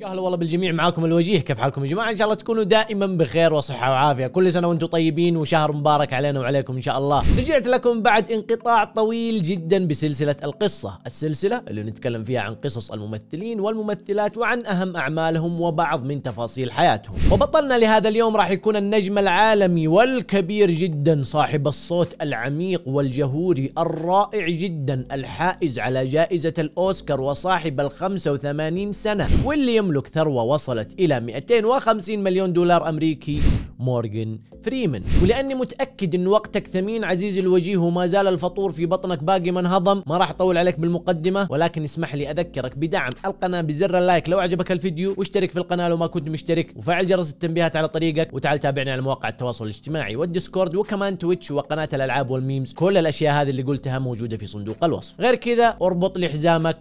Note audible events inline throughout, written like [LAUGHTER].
يا هلا والله بالجميع معاكم الوجيه كيف حالكم يا جماعة؟ إن شاء الله تكونوا دائما بخير وصحة وعافية. كل سنة وأنتم طيبين وشهر مبارك علينا وعليكم إن شاء الله. رجعت لكم بعد انقطاع طويل جدا بسلسلة القصة. السلسلة اللي نتكلم فيها عن قصص الممثلين والممثلات وعن أهم أعمالهم وبعض من تفاصيل حياتهم. وبطلنا لهذا اليوم راح يكون النجم العالمي والكبير جدا صاحب الصوت العميق والجهوري الرائع جدا الحائز على جائزة الأوسكار وصاحب ال 85 سنة. واللي يملك ثروة وصلت إلى 250 مليون دولار أمريكي. مورغان فريمان ولأني متأكد أن وقتك ثمين عزيزي الوجيه وما زال الفطور في بطنك باقي ما انهضم ما راح أطول عليك بالمقدمة ولكن اسمح لي أذكرك بدعم. القناة بزر ال like لو عجبك الفيديو واشترك في القناة لو ما كنت مشترك. وفعل جرس التنبيهات على طريقك وتعال تابعني على مواقع التواصل الاجتماعي وال Discord وكمان Twitch وقناة الألعاب وال memes. كل الأشياء هذه اللي قلتها موجودة في صندوق الوصف. غير كذا أربط لي حزامك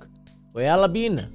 ويلا بينا.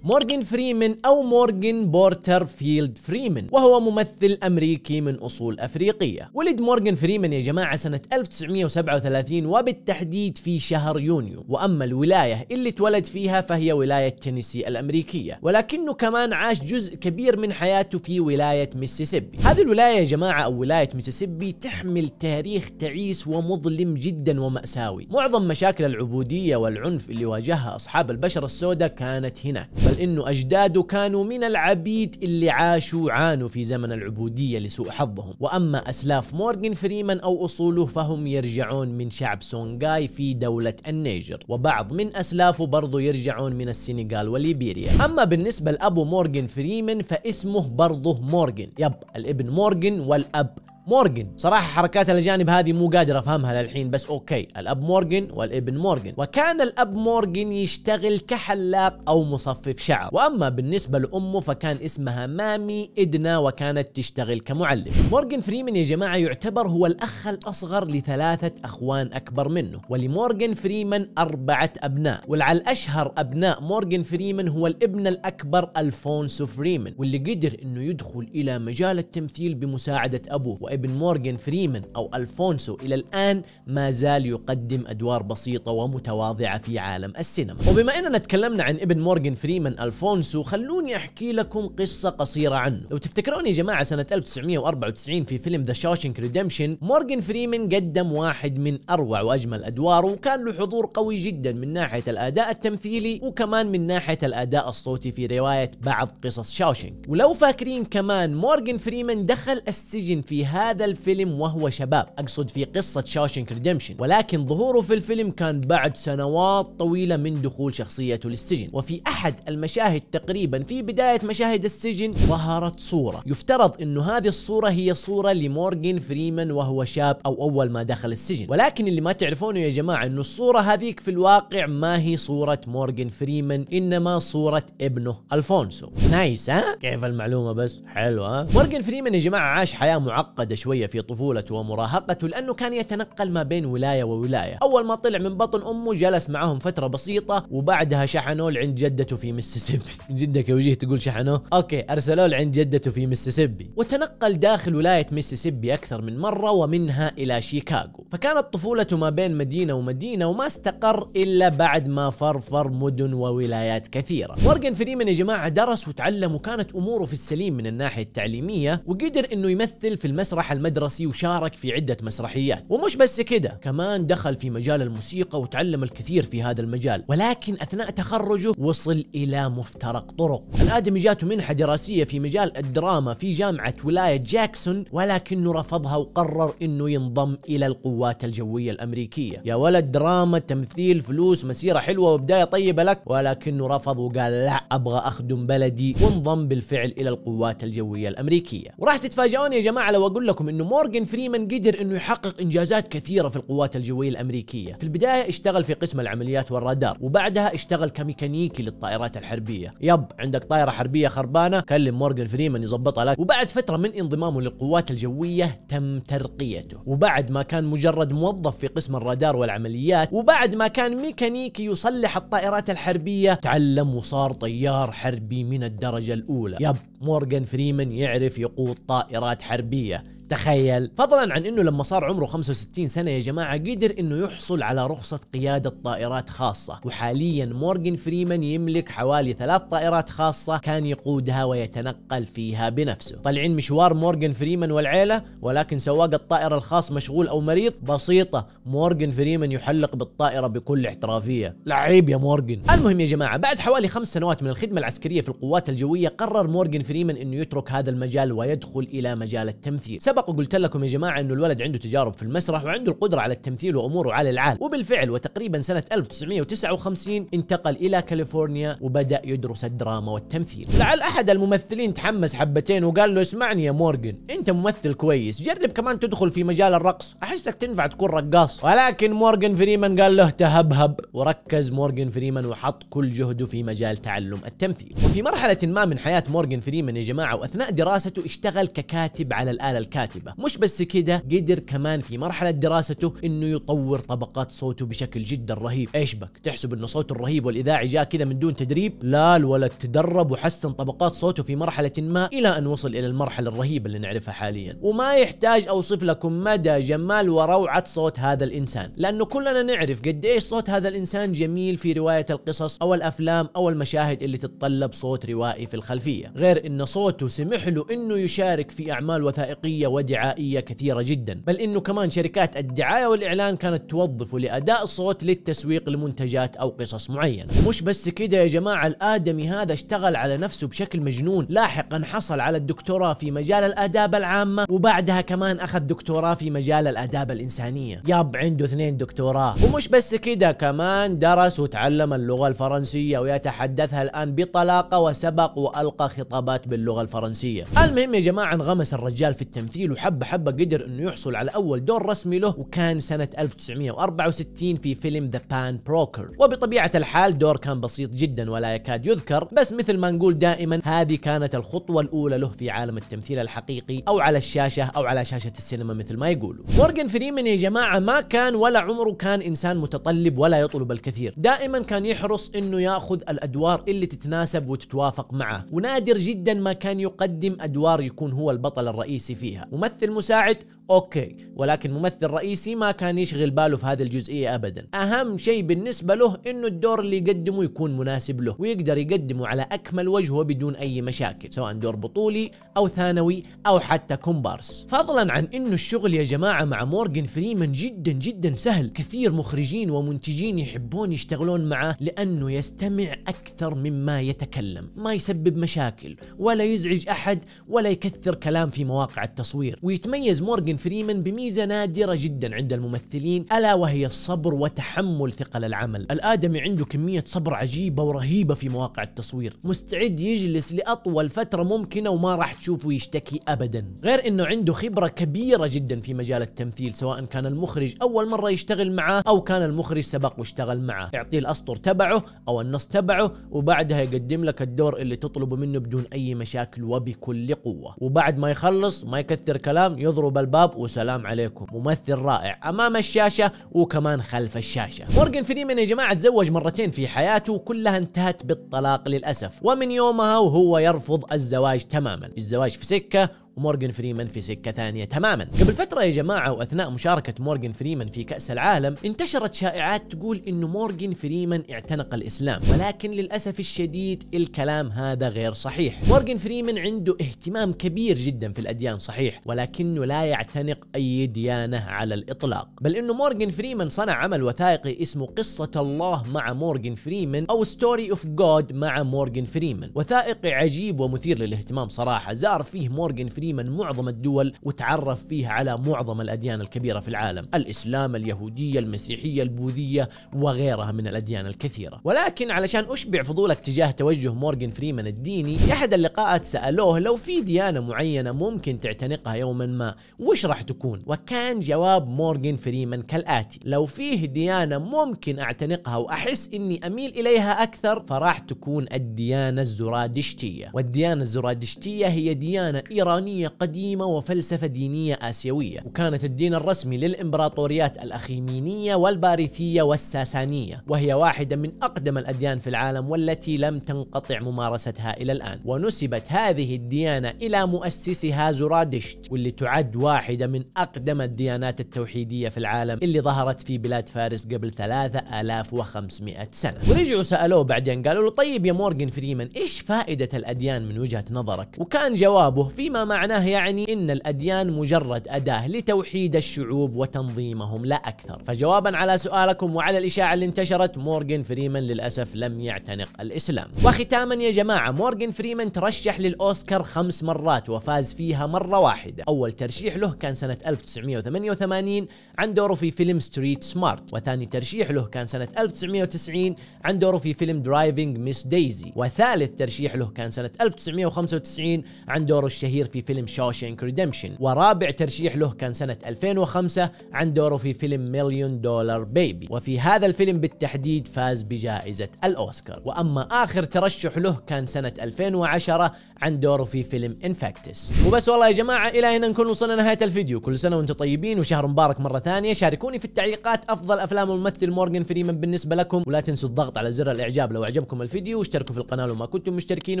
مورغان فريمان أو مورغان بورتر فيلد فريمان وهو ممثل أمريكي من أصول أفريقية. ولد مورغان فريمان يا جماعة سنة 1937 وبالتحديد في شهر يونيو. وأما الولاية اللي اتولد فيها فهي ولاية تينيسي الأمريكية. ولكنه كمان عاش جزء كبير من حياته في ولاية ميسيسيبي. هذه الولاية يا جماعة أو ولاية ميسيسيبي تحمل تاريخ تعيس ومظلم جدا ومأساوي. معظم مشاكل العبودية والعنف اللي واجهها أصحاب البشرة السوداء كانت هناك. بل إنه اجداده كانوا من العبيد اللي عاشوا عانوا في زمن العبودية لسوء حظهم. وأما أسلاف مورغان فريمان أو أصوله فهم يرجعون من شعب سونغاي في دولة النيجر. وبعض من أسلافه برضو يرجعون من السنغال وليبيريا. أما بالنسبة لأبو مورغان فريمان فاسمه برضه مورغان. yep الابن مورغان والأب مورجن صراحة حركات الأجانب هذه مو قادر أفهمها للحين بس okay. الأب مورجن والابن مورجن وكان الأب مورجن يشتغل كحلاق أو مصفف شعر. وأما بالنسبة لأمه فكان اسمها مامي إدنا وكانت تشتغل كمعلم. مورجن فريمان يا جماعة يعتبر هو الأخ الأصغر لثلاثة أخوان أكبر منه. ولمورجن فريمان أربعة أبناء. ولعل أشهر أبناء مورجن فريمان هو الابن الأكبر ألفونسو فريمان واللي قدر إنه يدخل إلى مجال التمثيل بمساعدة أبوه. وابن مورغان فريمان أو ألفونسو إلى الآن ما زال يقدم أدوار بسيطة ومتواضعة في عالم السينما. وبما أننا تكلمنا عن ابن مورغان فريمان ألفونسو خلوني أحكي لكم قصة قصيرة عنه. لو تفتكرون يا جماعة سنة 1994 في فيلم The Shawshank Redemption مورغان فريمان قدم واحد من أروع وأجمل أدواره وكان له حضور قوي جدا من ناحية الأداء التمثيلي وكمان من ناحية الأداء الصوتي في رواية بعض قصص شوشنك ولو فاكرين كمان مورغان فريمان دخل السجن في هذا هذا الفيلم وهو شباب. أقصد في قصة Shawshank Redemption ولكن ظهوره في الفيلم كان بعد سنوات طويلة من دخول شخصيته للسجن وفي أحد المشاهد تقريبا في بداية مشاهد السجن ظهرت صورة. يفترض إنه هذه الصورة هي صورة لمورغان فريمان وهو شاب أو أول ما دخل السجن ولكن اللي ما تعرفونه يا جماعة إنه الصورة هذيك في الواقع ما هي صورة مورغان فريمان إنما صورة ابنه ألفونسو. nice ها؟ كيف المعلومة بس؟ حلوة ها؟ مورغان فريمان يا جماعة عاش حياة معقدة. شوية في طفولته ومراهقته لأنه كان يتنقل ما بين ولاية وولاية. أول ما طلع من بطن أمه جلس معهم فترة بسيطة وبعدها شحنوه لعند جدته في ميسيسيبي. [LAUGHS] جدك يا تقول شحنوه؟ okay أرسلوه لعند جدته في ميسيسيبي. وتنقل داخل ولاية ميسيسيبي أكثر من مرة ومنها إلى شيكاغو. فكانت طفولته ما بين مدينة ومدينة وما استقر إلا بعد ما فرفر مدن وولايات كثيرة. مورغان فريمان يا جماعة درس وتعلم وكانت أموره في السليم من الناحية التعليمية وقدر إنه يمثل في المسرح المدرسي وشارك في عدة مسرحيات. ومش بس كده كمان دخل في مجال الموسيقى وتعلم الكثير في هذا المجال. ولكن أثناء تخرجه وصل إلى مفترق طرق. الآدمي جاته منحة دراسية في مجال الدراما في جامعة ولاية جاكسون ولكنه رفضها وقرر إنه ينضم إلى القوات الجوية الأمريكية. يا ولد دراما تمثيل فلوس مسيرة حلوة وبداية طيبة لك. ولكنه رفض وقال لا أبغى أخدم بلدي. وانضم بالفعل إلى القوات الجوية الأمريكية. وراح تتفاجئون يا جماعة لو أقول لكم إنه مورغان فريمان قدر إنه يحقق إنجازات كثيرة في القوات الجوية الأمريكية. في البداية اشتغل في قسم العمليات والرادار وبعدها اشتغل كميكانيكي للطائرات الحربية. يب عندك طائرة حربية خربانة كلم مورغان فريمان يظبطها لك. وبعد فترة من انضمامه للقوات الجوية تم ترقيته. وبعد ما كان مجرد موظف في قسم الرادار والعمليات وبعد ما كان ميكانيكي يصلح الطائرات الحربية تعلم وصار طيار حربي من الدرجة الأولى. يب مورغان فريمان يعرف يقود طائرات حربية. تخيل. فضلا عن إنه لما صار عمره 65 سنة يا جماعة قدر إنه يحصل على رخصة قيادة طائرات خاصة. وحاليا مورغان فريمان يملك حوالي ثلاث طائرات خاصة كان يقودها ويتنقل فيها بنفسه. طالعين مشوار مورغان فريمان والعيلة ولكن سواق الطائرة الخاص مشغول أو مريض بسيطة مورغان فريمان يحلق بالطائرة بكل احترافية. لعيب يا مورغان. المهم يا جماعة بعد حوالي خمس سنوات من الخدمة العسكرية في القوات الجوية قرر مورغان فريمان إنه يترك هذا المجال ويدخل إلى مجال التمثيل. سبق وقلت لكم يا جماعة إنه الولد عنده تجارب في المسرح وعنده القدرة على التمثيل وأموره على العال. وبالفعل وتقريبا سنة 1959 انتقل إلى كاليفورنيا وبدأ يدرس الدراما والتمثيل. لعل أحد الممثلين تحمس حبتين وقال له اسمعني يا مورغان أنت ممثل كويس جرب كمان تدخل في مجال الرقص. أحسك تنفع تكون رقاص. ولكن مورغان فريمان قال له تهبهب وركز مورغان فريمان وحط كل جهده في مجال تعلم التمثيل. وفي مرحلة ما من حياة مورغان فريمان يا جماعة وأثناء دراسته اشتغل ككاتب على الآلة الكاتبة. مش بس كده قدر كمان في مرحلة دراسته إنه يطور طبقات صوته بشكل جدا رهيب. إيش بك؟ تحسب إنه صوته الرهيب والإذاعي جاء كده من دون تدريب؟ لا الولد تدرب وحسن طبقات صوته في مرحلة ما إلى أن وصل إلى المرحلة الرهيبة اللي نعرفها حاليا. وما يحتاج أوصف لكم مدى جمال وروعة صوت هذا الإنسان لأنه كلنا نعرف قد إيش صوت هذا الإنسان جميل في رواية القصص أو الأفلام أو المشاهد اللي تتطلب صوت روائي في الخلفية. غير إن صوته سمح له إنه يشارك في أعمال وثائقية ودعائية كثيرة جدا. بل إنه كمان شركات الدعاية والإعلان كانت توظفه لأداء الصوت للتسويق لمنتجات أو قصص معينة. مش بس كده يا جماعة الآدمي هذا اشتغل على نفسه بشكل مجنون. لاحقا حصل على الدكتوراه في مجال الآداب العامة وبعدها كمان أخذ دكتوراه في مجال الآداب الإنسانية. ياب عنده اثنين دكتوراه. ومش بس كده كمان درس وتعلم اللغة الفرنسية ويتحدثها الآن بطلاقة وسبق وألقى خطابات باللغة الفرنسية. المهم يا جماعة انغمس الرجال في التمثيل وحبة حبة قدر إنه يحصل على أول دور رسمي له وكان سنة 1964 في فيلم ذا بان بروكر وبطبيعة الحال دور كان بسيط جدا ولا يكاد يذكر بس مثل ما نقول دائما هذه كانت الخطوة الأولى له في عالم التمثيل الحقيقي أو على الشاشة أو على شاشة السينما مثل ما يقولوا. مورغان فريمان يا جماعة ما كان ولا عمره كان إنسان متطلب ولا يطلب الكثير. دائما كان يحرص إنه يأخذ الأدوار اللي تتناسب وتتوافق معه. ونادر جدا ما كان يقدم أدوار يكون هو البطل الرئيسي فيها. ممثل مساعد okay ولكن ممثل رئيسي ما كان يشغل باله في هذه الجزئية ابدا. أهم شيء بالنسبة له إنه الدور اللي يقدمه يكون مناسب له ويقدر يقدمه على أكمل وجه وبدون أي مشاكل سواء دور بطولي أو ثانوي أو حتى كومبارس. فضلا عن إنه الشغل يا جماعة مع مورغان فريمان جدا جدا سهل. كثير مخرجين ومنتجين يحبون يشتغلون معه لأنه يستمع أكثر مما يتكلم. ما يسبب مشاكل ولا يزعج أحد ولا يكثر كلام في مواقع التصوير. ويتميز مورغان فريمان بميزة نادرة جدا عند الممثلين ألا وهي الصبر وتحمل ثقل العمل. الآدمي عنده كمية صبر عجيبة ورهيبة في مواقع التصوير. مستعد يجلس لأطول فترة ممكنة وما راح تشوفه يشتكي ابدا. غير إنه عنده خبرة كبيرة جدا في مجال التمثيل سواء كان المخرج أول مرة يشتغل معاه أو كان المخرج سبق واشتغل معاه يعطيه الأسطر تبعه أو النص تبعه وبعدها يقدم لك الدور اللي تطلبه منه بدون أي مشاكل وبكل قوة. وبعد ما يخلص ما يكثر كلام يضرب الباب وسلام عليكم. ممثل رائع. أمام الشاشة وكمان خلف الشاشة. مورغان فريمان يا جماعة تزوج مرتين في حياته وكلها انتهت بالطلاق للأسف. ومن يومها وهو يرفض الزواج تماما. الزواج في سكة ومورغان فريمان في سكة ثانية تماما. قبل فترة يا جماعة وأثناء مشاركة مورغان فريمان في كأس العالم انتشرت شائعات تقول انه مورغان فريمان اعتنق الإسلام ولكن للأسف الشديد الكلام هذا غير صحيح. مورغان فريمان عنده اهتمام كبير جدا في الأديان صحيح ولكنه لا يعتنق أي ديانة على الإطلاق. بل إنه مورغان فريمان صنع عمل وثائقي اسمه قصة الله مع مورغان فريمان أو Story of God مع مورغان فريمان. وثائقي عجيب ومثير للاهتمام صراحة زار فيه مورغان فريمان من معظم الدول وتعرف فيه على معظم الأديان الكبيرة في العالم الإسلام اليهودية المسيحية البوذية وغيرها من الأديان الكثيرة. ولكن علشان أشبع فضولك تجاه توجه مورغان فريمان الديني في أحد اللقاءات سألوه لو في ديانة معينة ممكن تعتنقها يوما ما وش راح تكون؟ وكان جواب مورغان فريمان كالآتي لو فيه ديانة ممكن أعتنقها وأحس إني أميل إليها أكثر فراح تكون الديانة الزرادشتية. والديانة الزرادشتية هي ديانة إيرانية فرعونية قديمة وفلسفة دينية آسيوية وكانت الدين الرسمي للإمبراطوريات الأخيمينية والباريثية والساسانية وهي واحدة من أقدم الأديان في العالم والتي لم تنقطع ممارستها إلى الآن. ونسبت هذه الديانة إلى مؤسسها زرادشت واللي تعد واحدة من أقدم الديانات التوحيدية في العالم اللي ظهرت في بلاد فارس قبل 3500 سنة. ورجعوا سألوه بعدين قالوا له طيب يا مورغان فريمان إيش فائدة الأديان من وجهة نظرك؟ وكان جوابه فيما معناه يعني إن الأديان مجرد أداة لتوحيد الشعوب وتنظيمهم لا أكثر. فجوابا على سؤالكم وعلى الإشاعة اللي انتشرت مورغان فريمان للأسف لم يعتنق الإسلام. وختاما يا جماعة مورغان فريمان ترشح للأوسكار خمس مرات وفاز فيها مرة واحدة. أول ترشيح له كان سنة 1988 عن دوره في فيلم Street Smart وثاني ترشيح له كان سنة 1990 عن دوره في فيلم Driving Miss Daisy وثالث ترشيح له كان سنة 1995 عن دوره الشهير في فيلم Shawshank Redemption ورابع ترشيح له كان سنة 2005 عن دوره في فيلم Million Dollar Baby. وفي هذا الفيلم بالتحديد فاز بجائزة الأوسكار. وأما آخر ترشح له كان سنة 2010 عن دوره في فيلم Invictus وبس والله يا جماعة إلى هنا نكون وصلنا نهاية الفيديو. كل سنة وأنتم طيبين وشهر مبارك مرة ثانية. شاركوني في التعليقات أفضل أفلام الممثل مورغان فريمان بالنسبة لكم. ولا تنسوا الضغط على زر الإعجاب لو أعجبكم الفيديو واشتركوا في القناة لو ما كنتم مشتركين.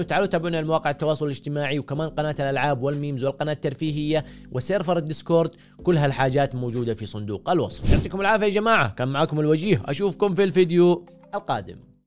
وتعالوا تابعونا على مواقع التواصل الاجتماعي وكمان قناة الألعاب وال memes والقناة الترفيهية و server ال Discord. كل هالحاجات موجودة في صندوق الوصف. يعطيكم العافية يا جماعة. كان معكم الوجيه. أشوفكم في الفيديو القادم.